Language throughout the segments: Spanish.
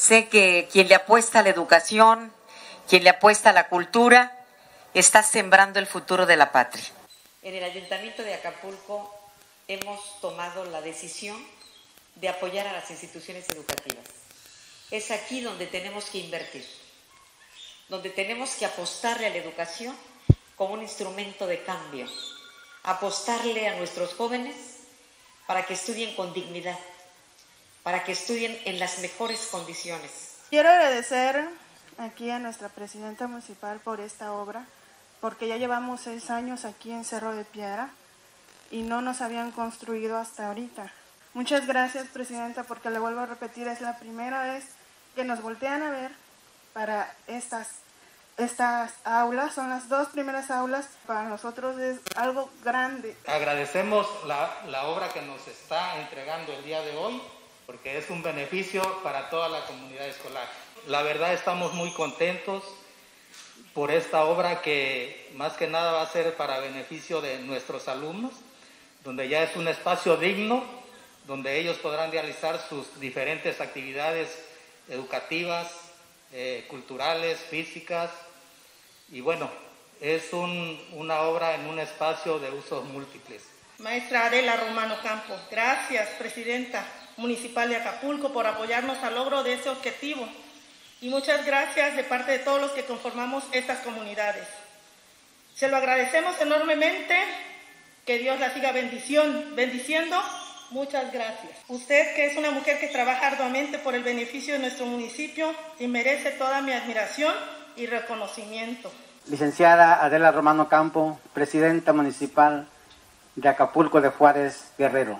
Sé que quien le apuesta a la educación, quien le apuesta a la cultura, está sembrando el futuro de la patria. En el Ayuntamiento de Acapulco hemos tomado la decisión de apoyar a las instituciones educativas. Es aquí donde tenemos que invertir, donde tenemos que apostarle a la educación como un instrumento de cambio, apostarle a nuestros jóvenes para que estudien con dignidad, para que estudien en las mejores condiciones. Quiero agradecer aquí a nuestra presidenta municipal por esta obra, porque ya llevamos seis años aquí en Cerro de Piedra y no nos habían construido hasta ahorita. Muchas gracias, presidenta, porque le vuelvo a repetir, es la primera vez que nos voltean a ver para estas, estas aulas. Son las dos primeras aulas. Para nosotros es algo grande. Agradecemos la, la obra que nos está entregando el día de hoy, porque es un beneficio para toda la comunidad escolar. La verdad estamos muy contentos por esta obra que más que nada va a ser para beneficio de nuestros alumnos, donde ya es un espacio digno, donde ellos podrán realizar sus diferentes actividades educativas, eh, culturales, físicas, y bueno, es un, una obra en un espacio de usos múltiples. Maestra Adela Romano Campo, gracias, Presidenta Municipal de Acapulco, por apoyarnos al logro de ese objetivo y muchas gracias de parte de todos los que conformamos estas comunidades. Se lo agradecemos enormemente, que Dios la siga bendición, bendiciendo. Muchas gracias. Usted que es una mujer que trabaja arduamente por el beneficio de nuestro municipio y merece toda mi admiración y reconocimiento. Licenciada Adela Romano Campo, Presidenta Municipal de Acapulco de Juárez Guerrero.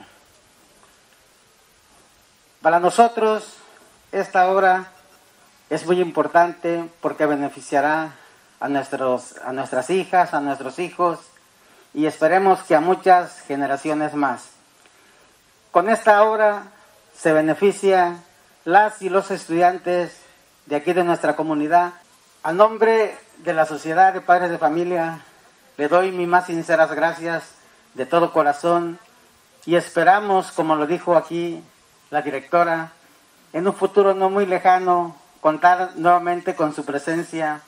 Para nosotros, esta obra es muy importante porque beneficiará a, nuestros, a nuestras hijas, a nuestros hijos y esperemos que a muchas generaciones más. Con esta obra se beneficia las y los estudiantes de aquí de nuestra comunidad. A nombre de la Sociedad de Padres de Familia, le doy mis más sinceras gracias de todo corazón y esperamos, como lo dijo aquí la directora, en un futuro no muy lejano contar nuevamente con su presencia